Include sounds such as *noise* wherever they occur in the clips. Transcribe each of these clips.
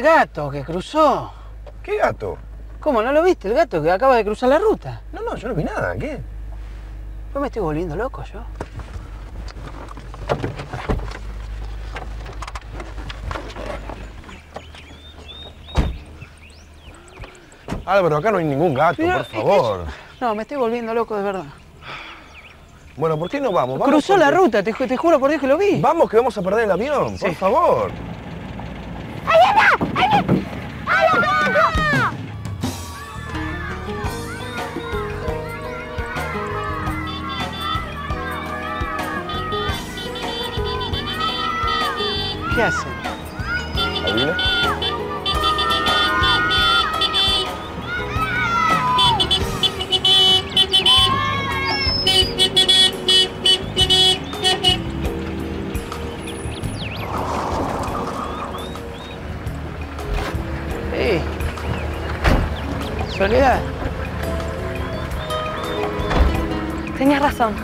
El gato que cruzó. ¿Qué gato? ¿Cómo no lo viste? El gato que acaba de cruzar la ruta. No, no, yo no vi nada. ¿Qué? Pues me estoy volviendo loco yo. Álvaro, acá no hay ningún gato, por es que favor. No, me estoy volviendo loco de verdad. Bueno, ¿por qué no vamos? Vamos Cruzó la ruta, te, ju- te juro por Dios que lo vi. Vamos que vamos a perder el avión, por favor. ¿Qué hacen? ¿Adivina? Sí. Soledad. Tenías razón.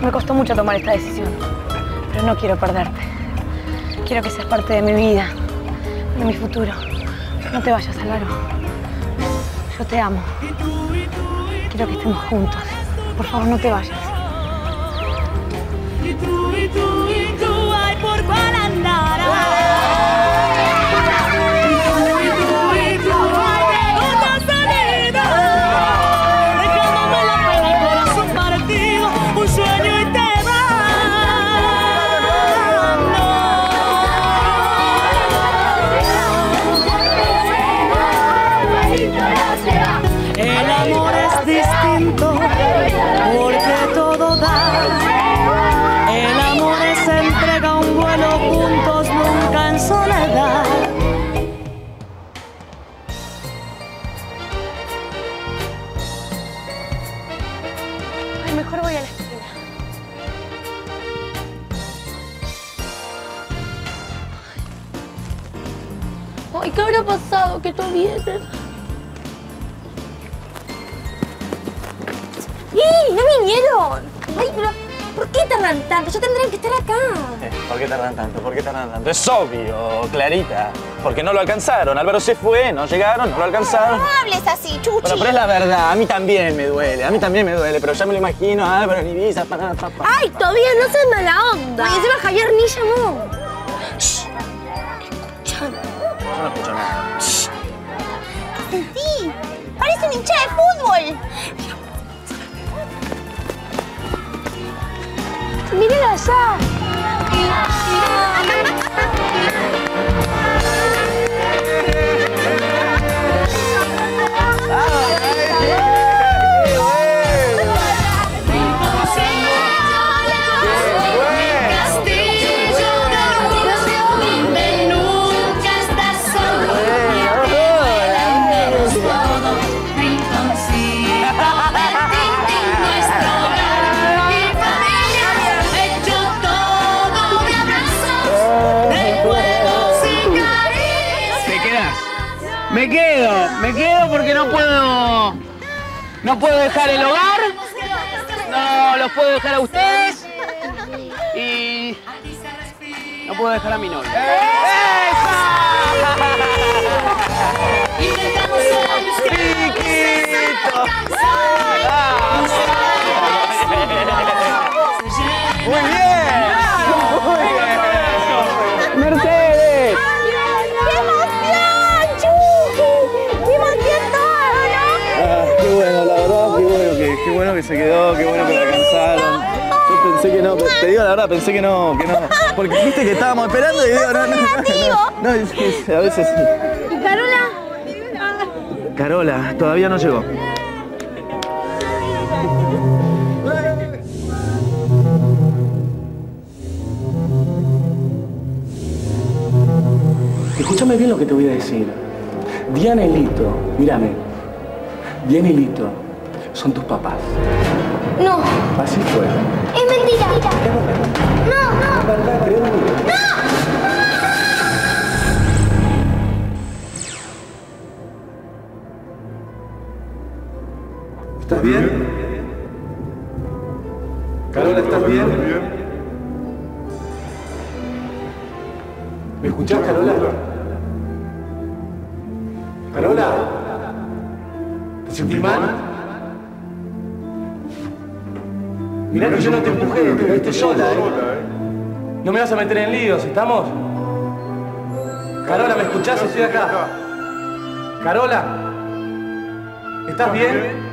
Me costó mucho tomar esta decisión. Pero no quiero perderte. Quiero que seas parte de mi vida, de mi futuro. No te vayas, Álvaro. Yo te amo. Quiero que estemos juntos. Por favor, no te vayas. Tardan tanto? ¿Por qué tardan tanto? Es obvio, Clarita. Porque no lo alcanzaron. Álvaro se fue, no llegaron, no lo alcanzaron. No hables así, Chuchi. Bueno, pero es la verdad, a mí también me duele, a mí también me duele, pero ya me lo imagino a Álvaro en Ibiza, para, para, para. ¡Ay, todavía no se mala onda! Y encima Javier ni llamó. Escuchame. Yo no escucho nada. Sí, parece un hincha de fútbol. ¡Miren allá! 你 know que no, que no. Porque viste que estábamos esperando y digo, no, no, no, no, es que a veces. ¿Y Carola? Carola, todavía no llegó. Escúchame bien lo que te voy a decir. Diana y Lito, mírame. Diana y Lito son tus papás. No, Así fue. es mentira. No, no. ¿Estás bien? Carola, ¿estás bien? ¿Me escuchás, Carola? ¿Carola? ¿Te sentís mal? Mirá que yo no te empujé, te quedaste sola, ¿eh? No me vas a meter en líos, ¿estamos? Carola, ¿me escuchás? Estoy acá. Carola, ¿estás bien?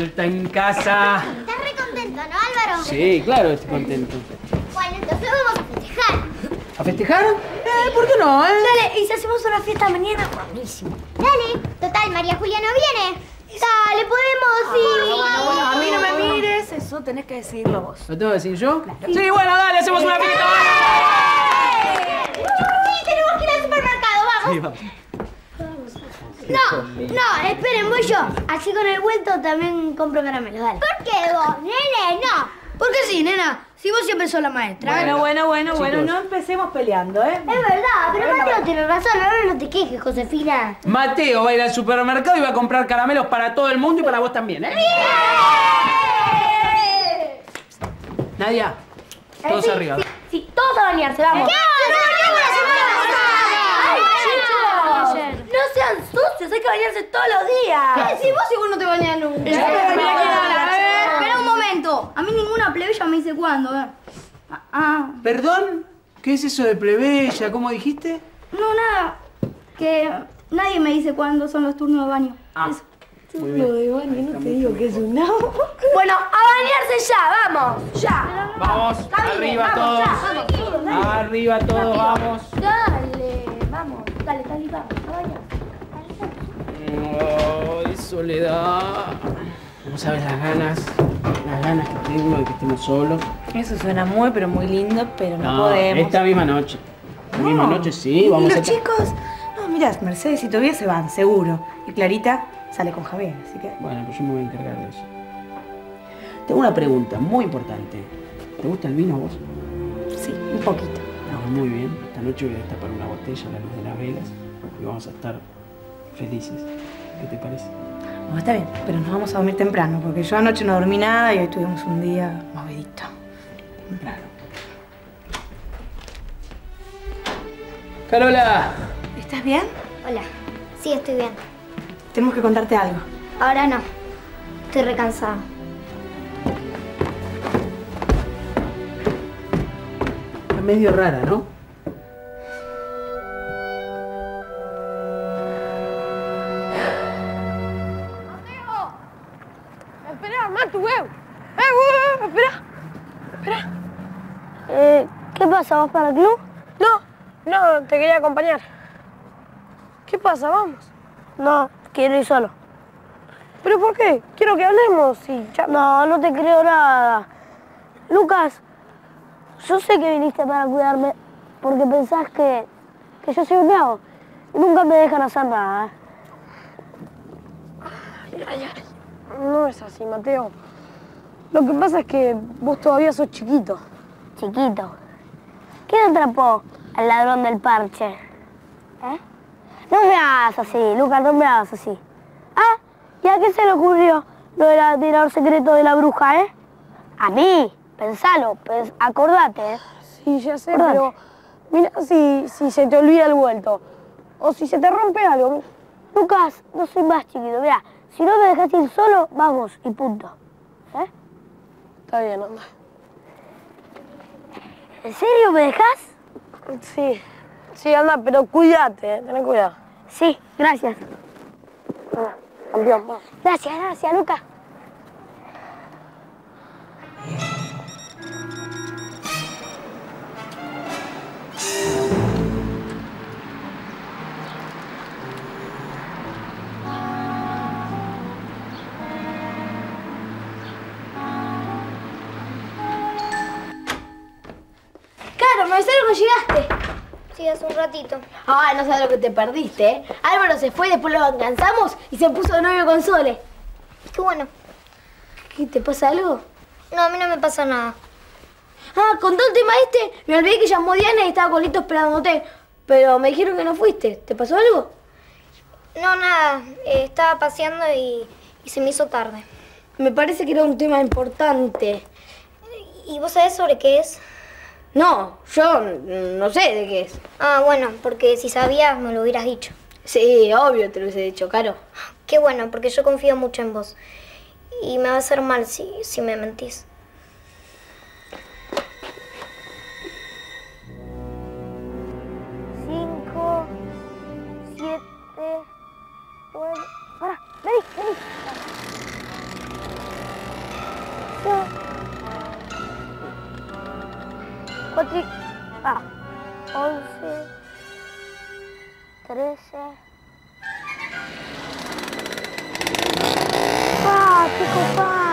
Vuelta en casa. Estás re contento, ¿no, Álvaro? Sí, claro, estoy contento. Bueno, entonces vamos a festejar. ¿A festejar? Eh, ¿por qué no, eh? Dale, ¿y si hacemos una fiesta mañana? Buenísimo. Dale, total, María Julia no viene. Dale, podemos ir. A mí no me mires, eso tenés que decirlo vos. ¿Lo tengo que decir yo? Sí, bueno, dale, hacemos una fiesta. Sí, tenemos que ir al supermercado, vamos. Sí, vamos. No, no, esperen, voy yo. Así con el vuelto también compro caramelo, dale. ¿Por qué vos, nene? No. ¿Por qué sí, nena? Si vos siempre sos la maestra. Bueno, bueno, bueno, Chicos. bueno, no empecemos peleando, ¿eh? Es verdad, pero Mateo tiene razón. Ahora no te quejes, Josefina. Mateo va a ir al supermercado y va a comprar caramelos para todo el mundo y para vos también, ¿eh? Nadia, todos sí, arriba. Sí, sí, todos a bañarse, vamos. ¿Qué? ¡Ay, chicos! No sean sucios, hay que bañarse todos los días. Si vos igual no te bañas nunca. Espera un momento. A mí ninguna plebeya me dice cuándo. eh. Ah, Ah, ¿Perdón? ¿Qué es eso de plebeya? ¿Cómo dijiste? no, nada. Que nadie me dice cuándo son los turnos de baño. Ah, Eso. muy bien. no te digo que es un no. Bueno, a bañarse ya, vamos. Ya. Vamos, arriba vamos, todos. ya, vamos, todos, dale. Arriba todos, vamos. Dale, vamos. Dale, dale, vamos. A bañar. Ay, soledad. No sabes las ganas, las ganas que tengo de que estemos solos. Eso suena muy, pero muy lindo, pero no, podemos. esta misma noche. La misma No. noche sí, ¿Y vamos los a... chicos? No, mirá, Mercedes y Tobias se van, seguro. Y Clarita sale con Javier, así que... Bueno, pues yo me voy a encargar de eso. Tengo una pregunta muy importante. ¿Te gusta el vino vos? Sí, un poquito. No, muy bien. Esta noche voy a destapar una botella a la luz de las velas y vamos a estar felices. ¿Qué te parece? No, está bien, pero nos vamos a dormir temprano, porque yo anoche no dormí nada y hoy tuvimos un día movidito. Claro. Carola, ¿Estás bien? Hola. Sí, estoy bien. Tenemos que contarte algo. Ahora no. Estoy recansada. está medio rara, ¿no? Pasa? ¿Vas para el club? No, no, te quería acompañar. ¿Qué pasa? Vamos. No, quiero ir solo. ¿Pero por qué? Quiero que hablemos y ya... No, no te creo nada. Lucas, yo sé que viniste para cuidarme porque pensás que, que yo soy un y nunca me dejan hacer nada. ¿eh? No es así, Mateo. Lo que pasa es que vos todavía sos chiquito. Chiquito. ¿Quién atrapó al ladrón del parche? ¿Eh? No me hagas así, Lucas, no me hagas así. Ah, ¿y a qué se le ocurrió lo del admirador secreto de la bruja, eh? A mí, pensalo, pens- acordate, ¿eh? Sí, ya sé, Acordate. pero mira si, si se te olvida el vuelto. O si se te rompe algo. Lucas, no soy más chiquito, mira, si no me dejas ir solo, vamos, y punto. ¿Eh? Está bien, anda. ¿En serio me dejas? Sí, sí, anda, pero cuídate, eh, ten cuidado. Sí, gracias. Anda, campeón, vamos. Gracias, gracias, Lucas. Avisaron que llegaste. Sí, hace un ratito. Ay, no sabes lo que te perdiste, ¿eh? Álvaro se fue, después lo alcanzamos y se puso de novio con Sole. Qué bueno. ¿Qué, te pasa algo? No, a mí no me pasa nada. Ah, con todo el tema este, me olvidé que llamó Diana y estaba con Lito esperándote. Pero me dijeron que no fuiste. ¿Te pasó algo? No, nada. eh, estaba paseando y, y se me hizo tarde. Me parece que era un tema importante. ¿Y vos sabés sobre qué es? No, yo no sé de qué es. Ah, bueno, porque si sabías me lo hubieras dicho. Sí, obvio te lo hubiese dicho, Caro. Qué bueno, porque yo confío mucho en vos. Y me va a hacer mal si, si me mentís. Cinco, siete, nueve... ¡Para! ¡Vení, vení! Dos, cuatro... y- Ah, once... Trece... ¡Ah, qué copado!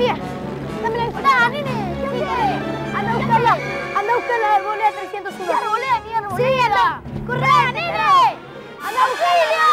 Pia. ¡Dame nene! ¿Qué quieres? Anda a buscarla. Anda a buscar la arboleda 301. ¡Qué arboleda, mi arboleda! ¡Sí, anda! ¡Corre, nene! ¡Anda a buscarla!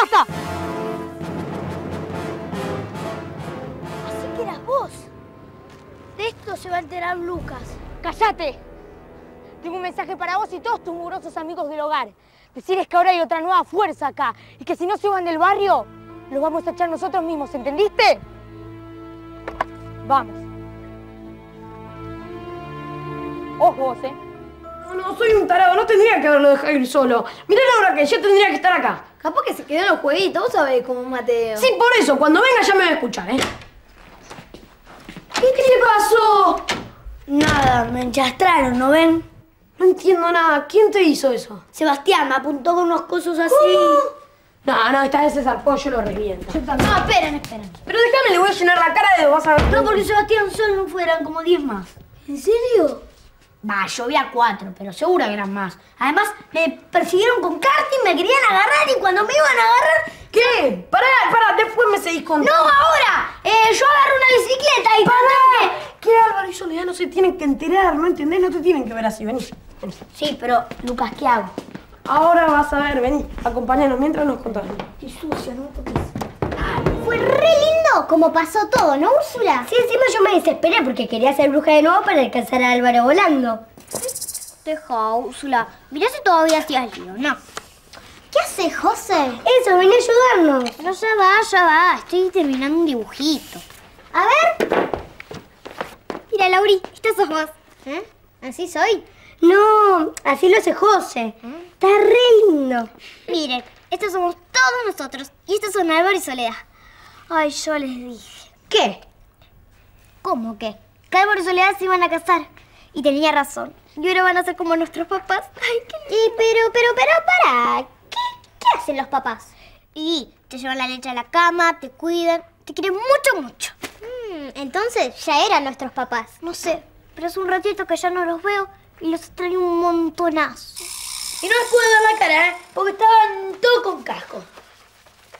¡Basta! Así que eras vos. De esto se va a enterar Lucas. ¡Cállate! Tengo un mensaje para vos y todos tus mugrosos amigos del hogar. Decirles que ahora hay otra nueva fuerza acá y que si no se van del barrio, los vamos a echar nosotros mismos, ¿entendiste? Vamos. Ojo vos, ¿eh? No, no, soy un tarado, no tendría que haberlo dejado ir solo. Mirá la hora que yo tendría que estar acá. Capaz que se quedó en los jueguitos, vos sabés cómo Mateo. Sí, por eso, cuando venga ya me va a escuchar, ¿eh? ¿Qué, qué le pasó? Nada, me enchastraron, ¿no ven? No entiendo nada. ¿Quién te hizo eso? Sebastián me apuntó con unos cosos así. No, no, esta vez ese zarpollo lo revienta. No, esperen, esperen. Pero déjame, le voy a llenar la cara de vas a ver. No, porque Sebastián solo no fueran como 10 más. ¿En serio? Va, yo vi a cuatro, pero seguro que eran más. Además, me persiguieron con karting, me querían agarrar y cuando me iban a agarrar... ¿Qué? Pará, pará, después me seguís contando. ¡No, ahora! Eh, yo agarré una bicicleta y... ¡Pará! ¿Qué Álvaro y Soledad no se tienen que enterar? ¿No entendés? No te tienen que ver así, vení. vení. Sí, pero, Lucas, ¿qué hago? Ahora vas a ver, vení, acompáñanos mientras nos contás. Estoy sucia, no me toques. Fue re lindo como pasó todo, ¿no, Úrsula? Sí, encima yo me desesperé porque quería ser bruja de nuevo para alcanzar a Álvaro volando. Deja, Úrsula. Mirá si todavía hacías lío, ¿no? ¿Qué haces, José? Eso, vení a ayudarnos. No, ya va, ya va. Estoy terminando un dibujito. A ver. Mira, Lauri, estos sos vos. ¿Eh? ¿Así soy? No, así lo hace José. Está re lindo. Miren, estos somos todos nosotros. Y estos son Álvaro y Soledad. Ay, yo les dije. ¿Qué? ¿Cómo qué? Que y Soledad se iban a casar. Y tenía razón. Y ahora van a ser como nuestros papás. Ay, qué Y pero, pero, pero, para. ¿Qué, qué hacen los papás? Y te llevan la leche a la cama, te cuidan, te quieren mucho, mucho. entonces ya eran nuestros papás. No sé, pero hace un ratito que ya no los veo y los extraño un montonazo. Y no les puedo dar la cara, ¿eh? Porque estaban todos con casco.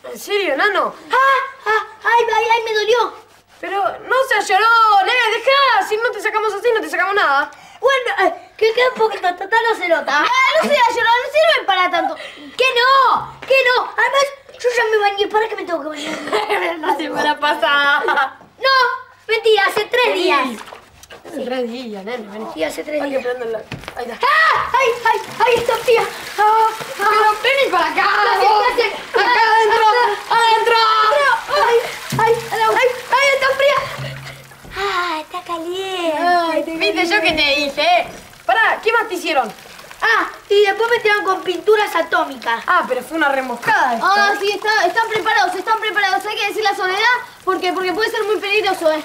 ¿En serio, nano? ¡Ah! ¡Ah! ¡Ay, ay, ay! ¡Me dolió! Pero no seas llorón, eh, dejá. Si no te sacamos así, no te sacamos nada. Bueno, eh, que queda un poquito, total no se nota. ¡Ah, no sea llorón! ¡No sirven para tanto! ¡Que no! ¡Que no! Además, yo ya me bañé. ¿Para qué me tengo que bañar? *laughs* La semana pasada. ¡No! Mentira, hace tres días. Hace tres días, nene. Sí, hace tres días. Ahí está. ¡Ah! ¡Ay, ay! ¡Ay, está fría! ¡Ah! Pero vení para acá. Gracias, vos. gracias. Acá adentro. Adentro. ¡Ay! ¡Ay! ¡Ay! ¡Ay, está fría! ¡Ah, está caliente! Ay, ¿Viste yo que te dije? eh? Pará, ¿qué más te hicieron? Ah, y después me tiraron con pinturas atómicas. Ah, pero fue una remoscada. esto. Ah, sí, está- están preparados, están preparados. Hay que decir la soledad porque, porque puede ser muy peligroso, ¿eh?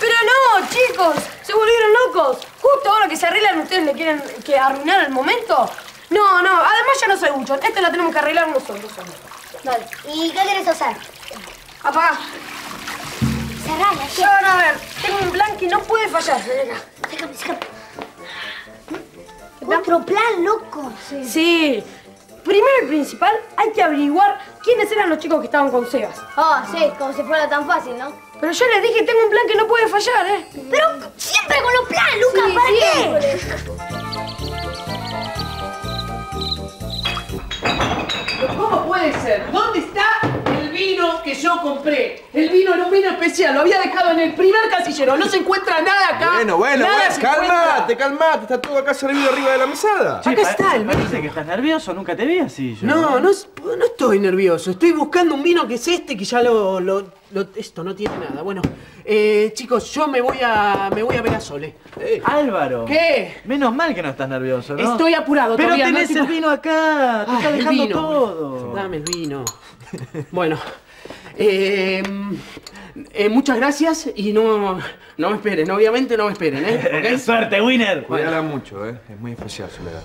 Pero no, chicos, se volvieron locos. Justo ahora que se arreglan, ustedes le quieren que arruinar el momento. No, no, además ya no soy mucho. Esto lo tenemos que arreglar nosotros. Dale, ¿Y qué querés hacer? apagá. Cerrala, Ya van a ver, tengo un plan que no puede fallar, Selena. Sácame, sácame. Otro plan, loco. Sí. Primero y principal, hay que averiguar quiénes eran los chicos que estaban con Sebas. Ah, sí, como si fuera tan fácil, ¿no? Pero yo les dije, tengo un plan que no puede fallar, ¿eh? Pero siempre con los planes, Lucas, Sí, ¿para siempre. qué? ¿Cómo puede ser? ¿Dónde está vino que yo compré. El vino era un vino especial, lo había dejado en el primer casillero. No se encuentra nada acá. Bueno, bueno, nada bueno, calmate, calmate. Está todo acá servido arriba de la mesada. Acá está el vino. Parece que estás nervioso, nunca te vi así yo. No, no, es- no estoy nervioso. Estoy buscando un vino que es este, que ya lo... lo- lo- esto no tiene nada. Bueno, eh, chicos, yo me voy a... me voy a ver a Sole. Eh, Álvaro. ¿Qué? Menos mal que no estás nervioso, ¿no? Estoy apurado Pero todavía, tenés no, el vino acá, te Ah, está el dejando vino. todo. Dame el vino. Bueno, eh, eh, muchas gracias y no, no me esperen, obviamente no me esperen, ¿eh? *laughs* ¿Ok? Suerte, winner. Cuídala mucho, ¿eh? Es muy especial, Soledad.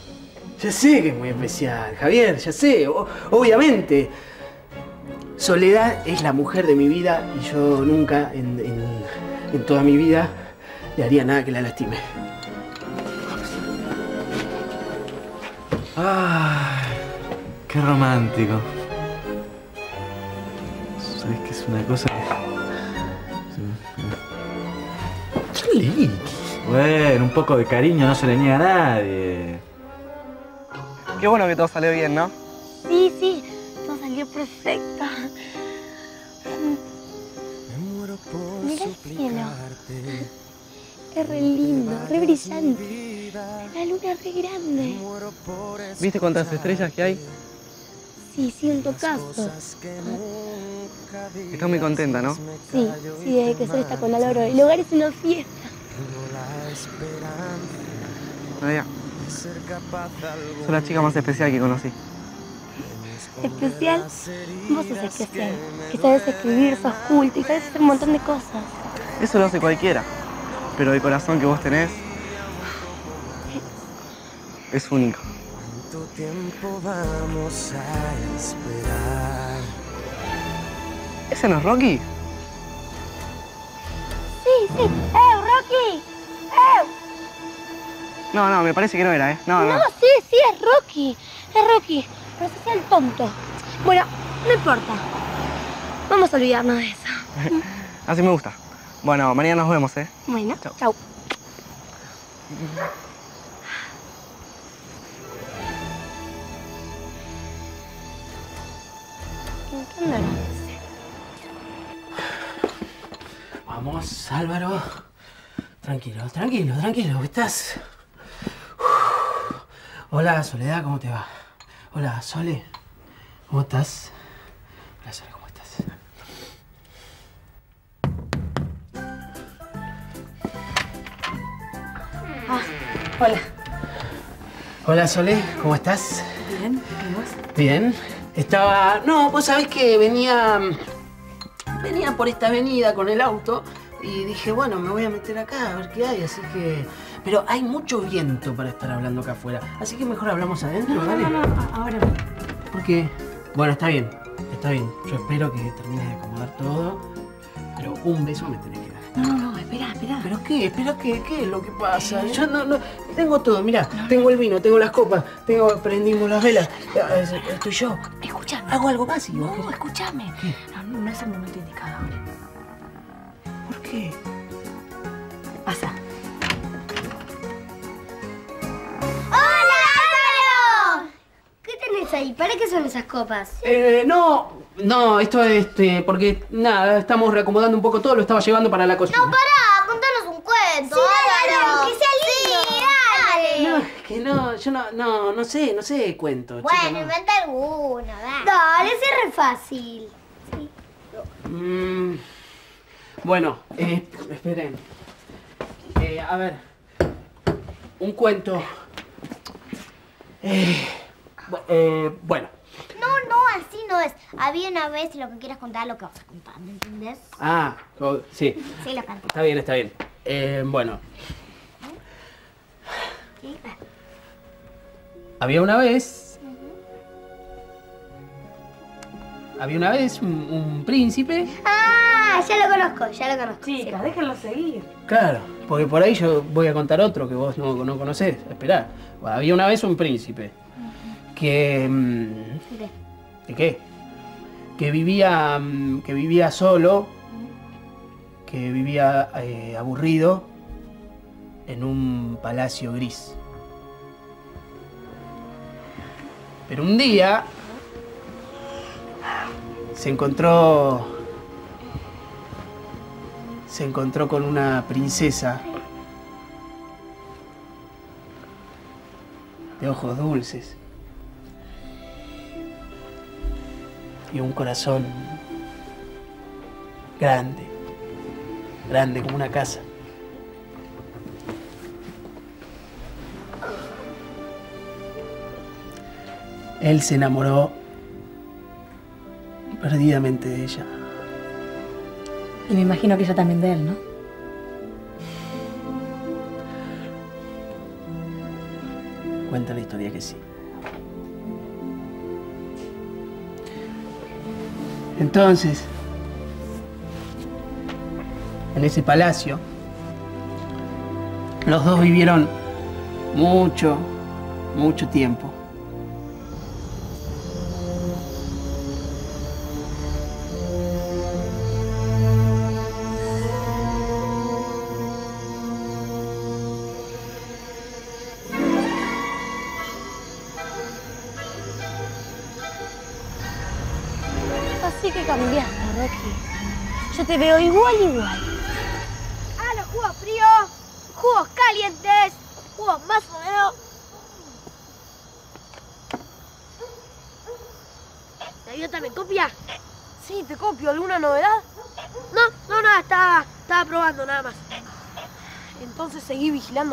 Ya sé que es muy especial, Javier, ya sé, o- obviamente. Soledad es la mujer de mi vida y yo nunca en, en- en toda mi vida le haría nada que la lastime. Ay, qué romántico. ¿Sabes que es una cosa que... Bueno, un poco de cariño no se le niega a nadie. Qué bueno que todo salió bien, ¿no? Sí, sí, todo salió perfecto. Mira el cielo. Es re lindo, re brillante. La luna es re grande. ¿Viste cuántas estrellas que hay? Sí, siento caso. Estás muy contenta, ¿no? Sí, sí, desde que Sol está con Álvaro. El hogar es una fiesta. Nadia. Sos la chica más especial que conocí. Especial. Vos sos especial. Que sabes escribir, sos culto y sabes hacer un montón de cosas. Eso lo hace cualquiera. Pero el corazón que vos tenés es único. Tu tiempo vamos a esperar. ¿Ese no es Rocky? Sí, sí. ¡Eh, Rocky! ¡Eh! No, no, me parece que no era, ¿eh? No, no. No, sí, sí, es Rocky. Es Rocky. Pero se hacía el tonto. Bueno, no importa. Vamos a olvidarnos de eso. *laughs* Así me gusta. Bueno, mañana nos vemos, ¿eh? Bueno, chau. ¿Qué Vamos, Álvaro. Tranquilo, tranquilo, tranquilo. ¿Estás? Hola, Soledad, ¿cómo te va? Hola, Sole. ¿Cómo estás? Hola, Sole, ¿cómo estás? Ah, hola. Hola, Sole, ¿cómo estás? Bien, ¿y vos? Bien. Estaba. No, vos sabés que venía. Venía por esta avenida con el auto y dije, bueno, me voy a meter acá a ver qué hay, así que. Pero hay mucho viento para estar hablando acá afuera. Así que mejor hablamos adentro, No, ¿vale? no, no, no, ahora no. ¿Por qué? Bueno, está bien, está bien. Yo espero que termines de acomodar todo. Pero un beso me tenés que dar. No, no, no, espera, espera. ¿Pero qué? ¿Espera qué? ¿Qué es lo que pasa? Yo no, no. Tengo todo, mira. Tengo el vino, tengo las copas, tengo. prendimos las velas. eh, Estoy yo. Escúchame. Hago algo más y vos No, escúchame. No, no es el momento indicado ahora. ¿Por qué? Pasa. ¡Hola, Álvaro! ¿Qué tenés ahí? ¿Para qué son esas copas? Eh, no, no, esto es este, porque nada, estamos reacomodando un poco todo, lo estaba llevando para la cocina. No, pará, no, yo no, no, no sé, no sé cuento. chica, Bueno, no. inventa alguno, dale. Dale, sí es re fácil. Mm, bueno, eh, esperen. Eh, a ver, un cuento. Eh, eh, bueno, No, no, así no es. Había una vez lo que quieras contar, lo que vas a contar, ¿me entendés? ah, oh, sí, Sí, lo canto. está bien, está bien. Eh, bueno, Sí. Había una vez. Había una vez un, un príncipe. Ah, ya lo conozco, ya lo conozco. Chicas, déjenlo seguir. Claro, porque por ahí yo voy a contar otro que vos no, no conocés. Esperá. Había una vez un príncipe que. mm, ¿Qué? ¿De qué? Que vivía. mm, que vivía solo. Que vivía eh, aburrido. En un palacio gris. Pero un día. se encontró. Se encontró con una princesa de ojos dulces y un corazón grande, grande como una casa. Él se enamoró perdidamente de ella. Y me imagino que ella también de él, ¿no? Cuenta la historia que sí. Entonces, en ese palacio, los dos vivieron mucho, mucho tiempo.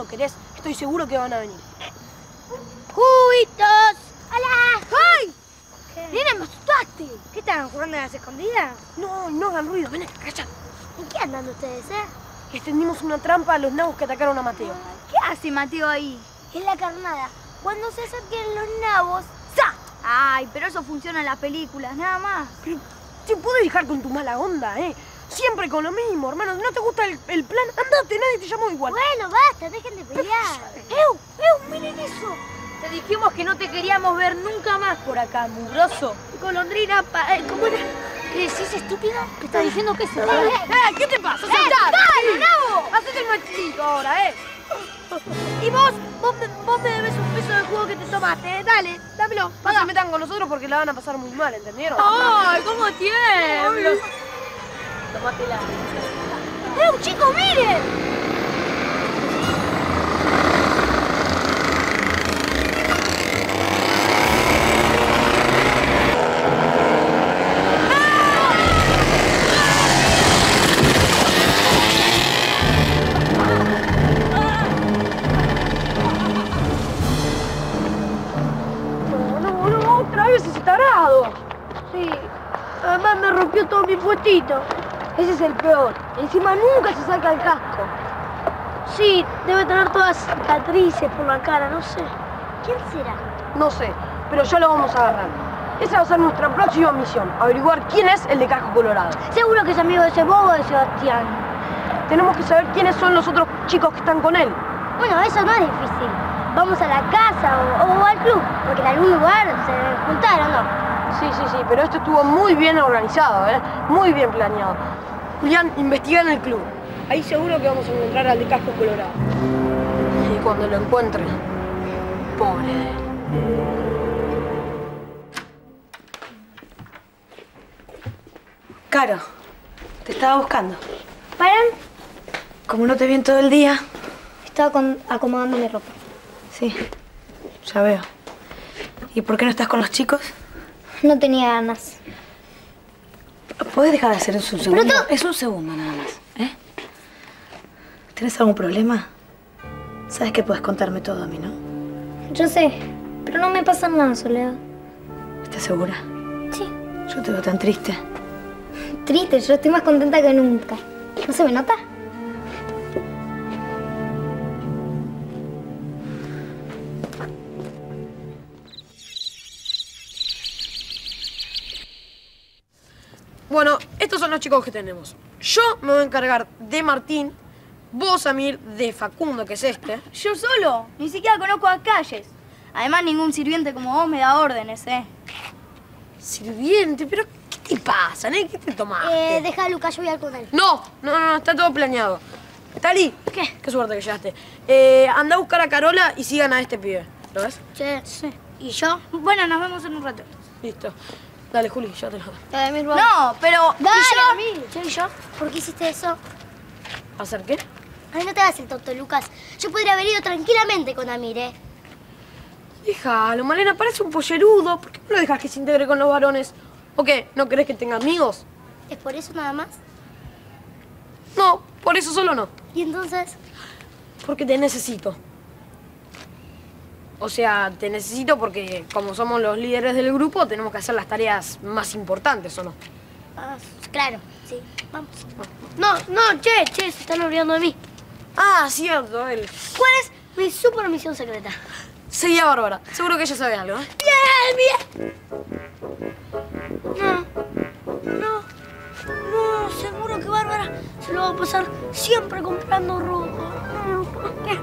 ¿Querés? Estoy seguro que van a venir. ¡Juguitos! ¡Hola! ¡Ay! Nena, me asustaste. ¿Qué estaban jugando a las escondidas? No, no hagan ruido, ven acá, calla. ¿En qué andan ustedes, eh? Extendimos una trampa a los nabos que atacaron a Mateo. ¿Qué hace Mateo ahí? Es la carnada. Cuando se acerquen los nabos, ¡za! Ay, pero eso funciona en las películas, nada más. Pero te puedes dejar con tu mala onda, ¿eh? Siempre con lo mismo, hermano. Si no te gusta el, el plan, andate, nadie te llamó igual. Bueno, basta, dejen de pelear. ¡Ew! ¡Ew! ¡Miren eso! Te dijimos que no te queríamos ver nunca más por acá, mugroso. Golondrina, pa- eh, ¿cómo era? ¿Qué decís, estúpido? ¿Qué estás diciendo que se ¡Eh! eh, ¿Qué te pasa? ¡Eh, ¡Soltate! dale, nabo! Hacete el machito ahora, ¿eh? Y vos, vos me, vos me debes un peso del jugo que te tomaste, ¿eh? Dale, dámelo. No se metan con nosotros porque la van a pasar muy mal, ¿entendieron? ¡Ay, cómo tiemblo! Tómatela. ¡Eh, chicos, miren! Sí, además me rompió todo mi puestito. Ese es el peor. Encima nunca se saca el casco. Sí, debe tener todas cicatrices por la cara, no sé. ¿Quién será? No sé, pero ya lo vamos a agarrar. Esa va a ser nuestra próxima misión, averiguar quién es el de casco colorado. Seguro que es amigo de ese bobo de Sebastián. Tenemos que saber quiénes son los otros chicos que están con él. Bueno, eso no es difícil. Vamos a la casa o, o al club, porque en algún lugar se juntaron, ¿no? Sí, sí, sí, pero esto estuvo muy bien organizado, ¿eh? Muy bien planeado. Julián, investiga en el club. Ahí seguro que vamos a encontrar al de casco colorado. Y cuando lo encuentre, pobre de él. Caro, te estaba buscando. ¿Paran? Como no te vi en todo el día. Estaba con- acomodando mi ropa. Sí, ya veo. ¿Y por qué no estás con los chicos? No tenía ganas. ¿Puedes dejar de hacer eso un segundo? Pero Es un segundo nada más, ¿eh? ¿Tienes algún problema? Sabes que puedes contarme todo a mí, ¿no? Yo sé, pero no me pasa nada, Soledad. ¿Estás segura? Sí. Yo te veo tan triste. Triste, yo estoy más contenta que nunca. ¿No se me nota? Los chicos que tenemos. Yo me voy a encargar de Martín, vos, Amir, de Facundo, que es este. Yo solo, ni siquiera conozco las calles. Además, ningún sirviente como vos me da órdenes, ¿eh? Sirviente, pero ¿qué te pasa, eh? ¿Qué te tomaste? Eh, deja a Lucas, yo voy a con él. No, no, no, está todo planeado. Tali, ¿qué? Qué suerte que llegaste. Eh, anda a buscar a Carola y sigan a este pibe. ¿Lo ves? Sí. sí. ¿Y yo? Bueno, nos vemos en un rato. Listo. Dale, Juli, ya te lo doy. Dale, mi No, pero... Dale, ¿y yo? a mí. Yo y yo. ¿Por qué hiciste eso? ¿Hacer qué? Ay, no te hagas el tonto, Lucas. Yo podría haber ido tranquilamente con Amir, ¿eh? Déjalo, Malena, parece un pollerudo. ¿Por qué no lo dejas que se integre con los varones? ¿O qué? ¿No querés que tenga amigos? ¿Es por eso nada más? No, por eso solo no. ¿Y entonces? Porque te necesito. O sea, te necesito porque como somos los líderes del grupo, tenemos que hacer las tareas más importantes, ¿o no? Ah, claro, sí. Vamos. No, no, che, che, se están olvidando de mí. Ah, cierto, él. ¿Cuál es mi super misión secreta? Seguí a Bárbara. Seguro que ella sabe algo, ¿eh? ¡Bien, bien! No, no, no, seguro que Bárbara se lo va a pasar siempre comprando ropa. No, ¿por qué?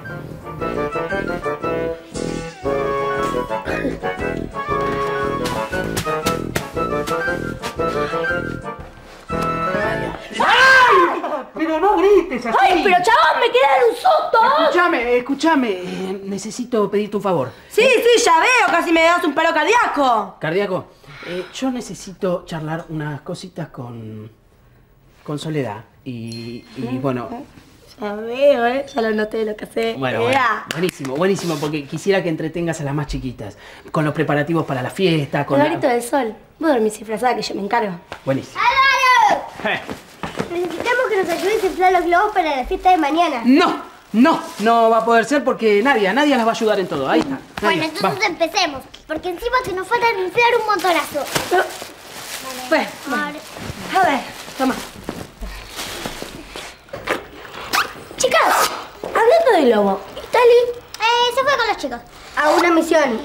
Pero no grites así. ¡Ay, pero chabón, me queda un susto! Escúchame, escúchame. Necesito pedirte un favor. Sí, sí, ya veo, casi me das un paro cardíaco. Cardíaco, eh, yo necesito charlar unas cositas con. con Soledad. Y, y bueno, Ya veo, ¿eh? Ya lo noté lo que sé. bueno, bueno, buenísimo, buenísimo, porque quisiera que entretengas a las más chiquitas. Con los preparativos para la fiesta, con. El la- del sol. Vos dormís disfrazada que yo me encargo. Buenísimo. ¡Álvaro! Eh, Necesitamos que nos ayudes a inflar los globos para la fiesta de mañana. No, no, no va a poder ser porque Nadia, Nadia las va a ayudar en todo. Ahí está. Bueno, entonces va. empecemos. Porque encima que nos faltan inflar un montonazo. Bueno, Vale. a ver, toma. Chicas, hablando del lobo, ¿Itali? Eh, se fue con los chicos. A una misión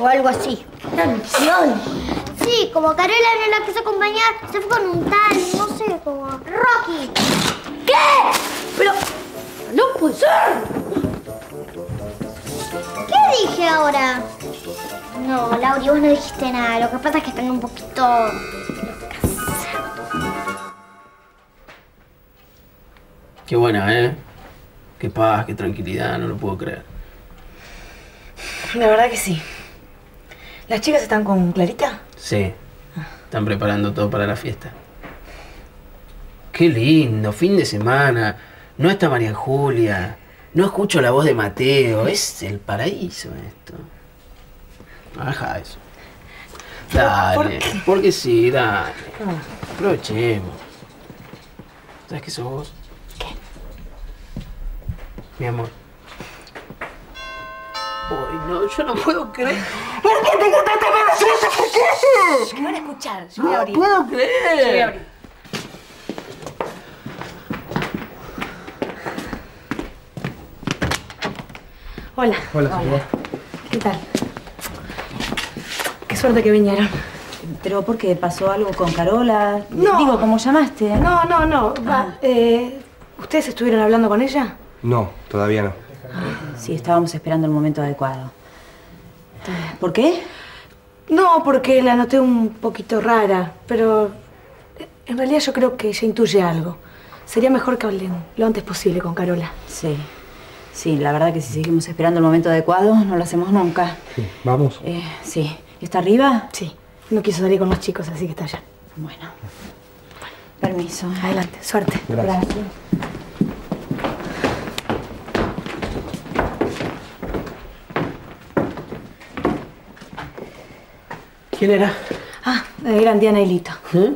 o algo así. ¿Una misión? Sí, como Carola no la quiso acompañar, se fue con un tal, no sé, como Rocky. ¿Qué? Pero, no puede ser. ¿Qué dije ahora? No, Lauri, vos no dijiste nada. Lo que pasa es que están un poquito... Qué buena, ¿eh? Qué paz, qué tranquilidad, no lo puedo creer. La verdad que sí. ¿Las chicas están con Clarita? Sí, están preparando todo para la fiesta. Qué lindo, fin de semana. No está María Julia. No escucho la voz de Mateo. Es el paraíso esto. Ajá, eso. Dale, porque sí, dale. Aprovechemos. ¿Sabes qué sos vos? Mi amor. Ay, no, yo no puedo creer. ¿Por qué tengo tanta vergüenza? ¿Por qué? Me van a escuchar, yo voy a No abrir. puedo creer. Yo voy a abrir. Hola. Hola, Soledad. ¿Qué tal? Qué suerte que vinieron. ¿Pero por qué? ¿Pasó algo con Carola? No. Digo, ¿cómo llamaste? No, no, no. va, eh, ¿Ustedes estuvieron hablando con ella? No, todavía no. Sí, estábamos esperando el momento adecuado. ¿Por qué? No, porque la noté un poquito rara, pero en realidad yo creo que ella intuye algo. Sería mejor que hablen lo antes posible con Carola. Sí. Sí, la verdad que si seguimos esperando el momento adecuado, no lo hacemos nunca. Sí, vamos. Eh, sí. ¿Está arriba? Sí. No quiso salir con los chicos, así que está allá. Bueno. Permiso. Adelante, suerte. Gracias. ¿Quién era? Ah, eran Diana y Lito. ¿Eh?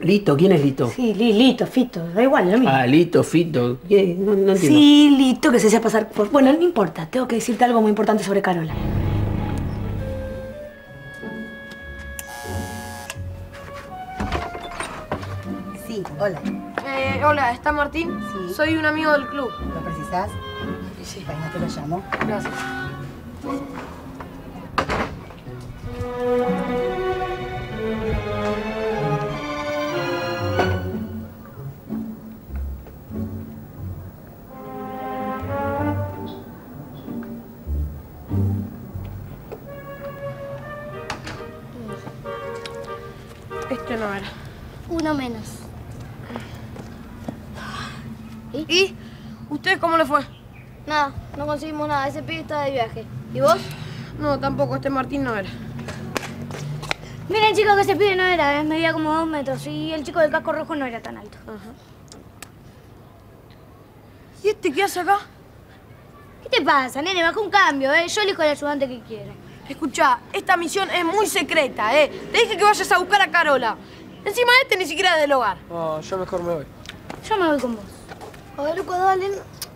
Lito, ¿quién es Lito? Sí, Li- Lito, Fito, da igual, lo mismo. Ah, Lito, Fito. ¿Qué? No, no entiendo. Sí, Lito, que se hacía pasar por... Bueno, no importa, tengo que decirte algo muy importante sobre Carola. Sí, hola. Eh, hola, ¿está Martín? Sí. Soy un amigo del club. ¿Lo precisás? Sí. Venga, te lo llamo. Gracias. Este no era. Uno menos. ¿Y? ¿Ustedes cómo le fue? Nada, no conseguimos nada. Ese pibe está de viaje. ¿Y vos? No, tampoco. Este Martín no era. Miren, chicos, que ese pibe no era, ¿eh? medía como dos metros y el chico del casco rojo no era tan alto. ¿Y este qué hace acá? ¿Qué te pasa, nene? Baja un cambio, ¿eh? Yo elijo el ayudante que quiero. Escucha, esta misión es muy secreta, ¿eh? Te dije que vayas a buscar a Carola. Encima este ni siquiera es del hogar. No, yo mejor me voy. Yo me voy con vos. A ver, Luca, dale,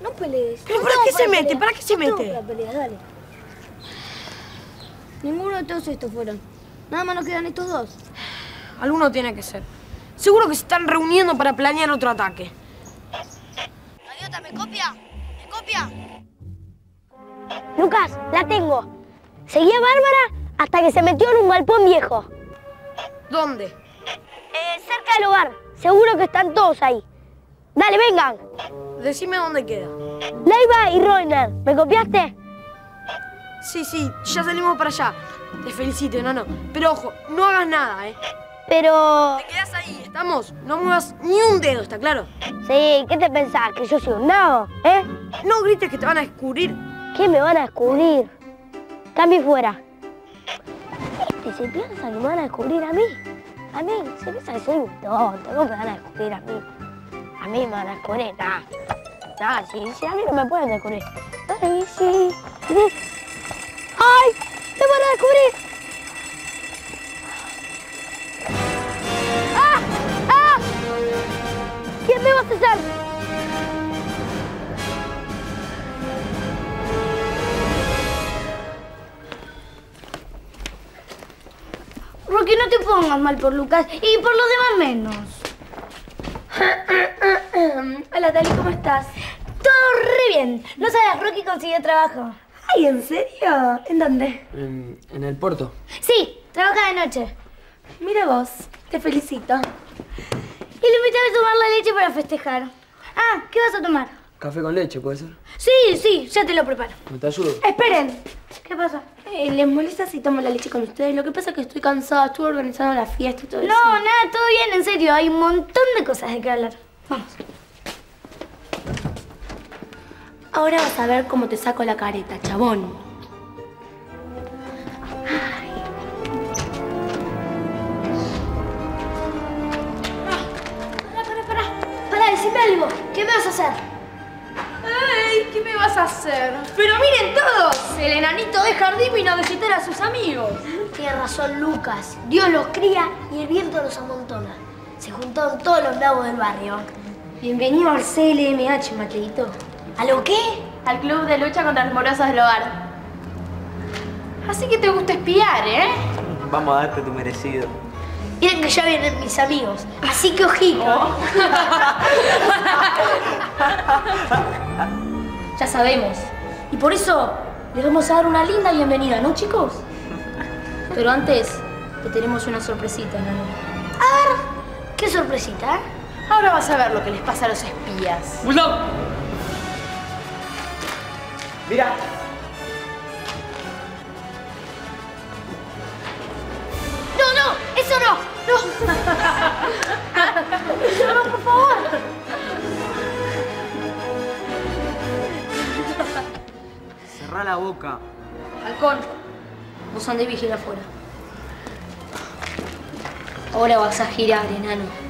no, pelees. ¿Pero No para qué se mete? ¿Para qué se mete? para. Ninguno de todos estos fueron. Nada más nos quedan estos dos. Alguno tiene que ser. Seguro que se están reuniendo para planear otro ataque. Gaviota, ¿me copia? ¿Me copia? Lucas, la tengo. Seguí a Bárbara hasta que se metió en un galpón viejo. ¿Dónde? Eh, cerca del hogar. Seguro que están todos ahí. Dale, vengan. Decime dónde queda. Leiva y Roiner, ¿me copiaste? Sí, sí, ya salimos para allá. Te felicito, no. Pero ojo, no hagas nada, ¿eh? Pero... Te quedas ahí, ¿estamos? No muevas ni un dedo, ¿está claro? Sí, ¿qué te pensás? ¿Que yo soy un nabo? ¿Eh? No grites que te van a descubrir. ¿Qué me van a descubrir? Cambio fuera. Este se piensa que me van a descubrir a mí. A mí, se piensa que soy un tonto. ¿Cómo me van a descubrir a mí? A mí me van a descubrir. Nah. Nah, sí, sí, a mí no me pueden descubrir. Ay, sí. ¡Ay! ¡Me van a descubrir! ¡Ah! ¡Ah! ¿Quién me va a cesar? Rocky, no te pongas mal por Lucas y por los demás menos. *coughs* Hola, Tali, ¿cómo estás? Todo re bien. No sabes, Rocky consiguió trabajo. Ay, ¿en serio? ¿En dónde? En, en el puerto. Sí, trabaja de noche. Mira vos, te felicito. Y le invité a tomar la leche para festejar. Ah, ¿qué vas a tomar? Café con leche, ¿puede ser? Sí, sí, ya te lo preparo. ¿Me te ayudo? Esperen. ¿Qué pasa? Eh, ¿Les molesta si tomo la leche con ustedes? Lo que pasa es que estoy cansada, estuve organizando la fiesta y todo No, eso. nada, todo bien, en serio. Hay un montón de cosas de que hablar. Vamos. Ahora vas a ver cómo te saco la careta, chabón. Pará, pará, pará. Pará, decime algo. ¿Qué me vas a hacer? ¡Ay! ¿Qué me vas a hacer? Pero miren todos, el enanito de jardín vino a visitar a sus amigos. Tiene razón Lucas. Dios los cría y el viento los amontona. Se juntaron todos los nabos del barrio. Bienvenido al CLMH, Mateito. ¿A lo qué? Al Club de Lucha contra los Morosos del Hogar. Así que te gusta espiar, ¿eh? Vamos a darte tu merecido. Miren que ya vienen mis amigos. Así que ojito. *laughs* Ya sabemos. Y por eso les vamos a dar una linda bienvenida, ¿no, chicos? Pero antes, te tenemos una sorpresita, ¿no? A ver, qué sorpresita, ¿eh? Ahora vas a ver lo que les pasa a los espías. Mira. No, no, eso no. No. no, por favor. Cerrá la boca. Halcón, vos andé y vigila afuera. Ahora vas a girar, enano.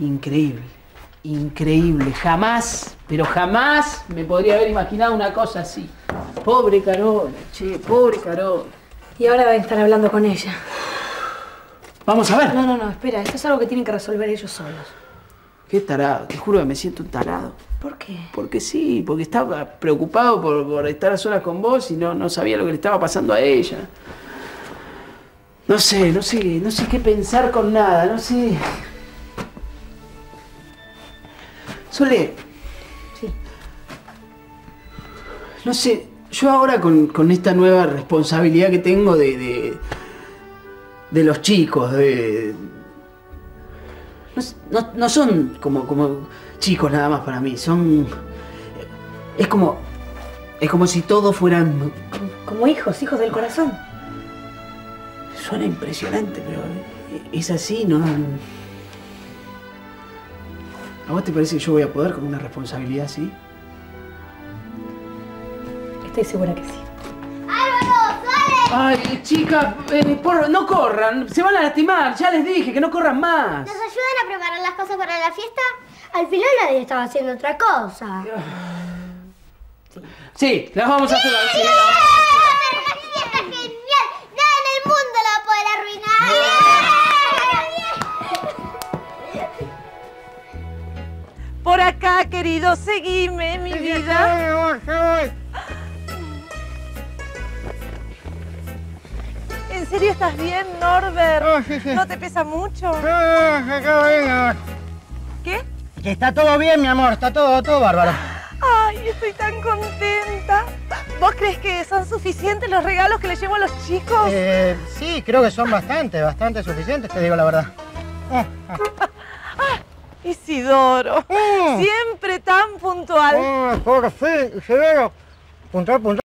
Increíble, increíble. Jamás, pero jamás me podría haber imaginado una cosa así. Pobre Carola, che, pobre Carola. Y ahora van a estar hablando con ella. Vamos a ver. No, no, no, espera. Esto es algo que tienen que resolver ellos solos. Qué tarado, te juro que me siento un tarado. ¿Por qué? Porque sí, porque estaba preocupado por, por estar a solas con vos y no, no sabía lo que le estaba pasando a ella. No sé, no sé, no sé qué pensar con nada, no sé. Sole. Sí. No sé, yo ahora con, con esta nueva responsabilidad que tengo de, de, de los chicos, de... No, no- no son como, como chicos nada más para mí, son... Es como... Es como si todos fueran... Como hijos, hijos del corazón. Suena impresionante, pero es así, ¿no? ¿A vos te parece que yo voy a poder con una responsabilidad así? Estoy segura que sí. Ay, chicas, eh, por- no corran, se van a lastimar, ya les dije que no corran más. ¿Nos ayudan a preparar las cosas para la fiesta? Al final nadie estaba haciendo otra cosa. Sí, las vamos a ayudar. sí. Por acá, querido, seguime, mi vida. ¿En serio estás bien, Norbert? ¿No te pesa mucho? ¿Qué? Que está todo bien, mi amor, está todo, todo bárbaro. Ay, estoy tan contenta. ¿Vos crees que son suficientes los regalos que le llevo a los chicos? Eh, sí, creo que son bastante, bastante suficientes, te digo la verdad. *laughs* Isidoro, siempre tan puntual. Ah, por fin, Isidoro. Puntual, puntual.